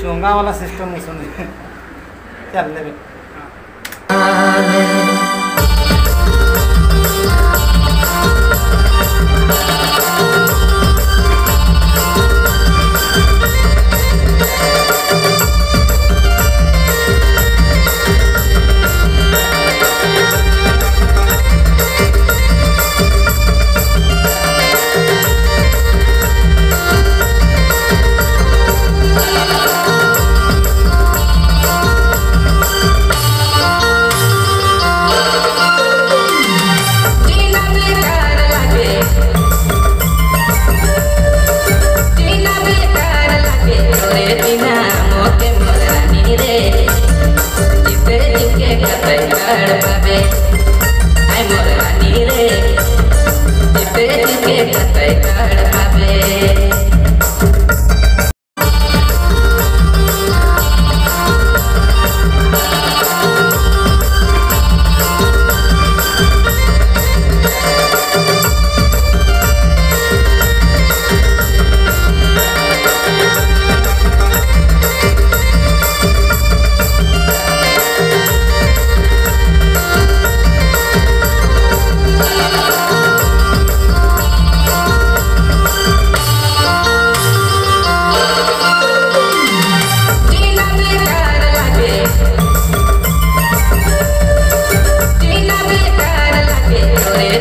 चोंगा वाला सिस्टम नहीं सुन चल ले कर पावे आय मरानी रे जिते जिके कतई कर पावे जीना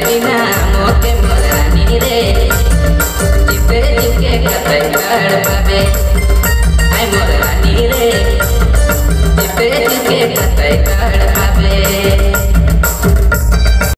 बिना मोके मोलानी रे जिपे जिके कतई कर पावे आई मोलानी रे जिपे जिके कतई कर पावे।